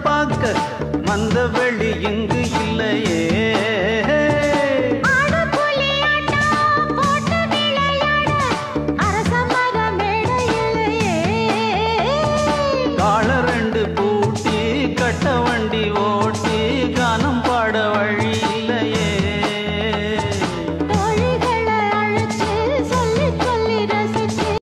பார்க்க வந்த வெளி இங்கு இல்லையே.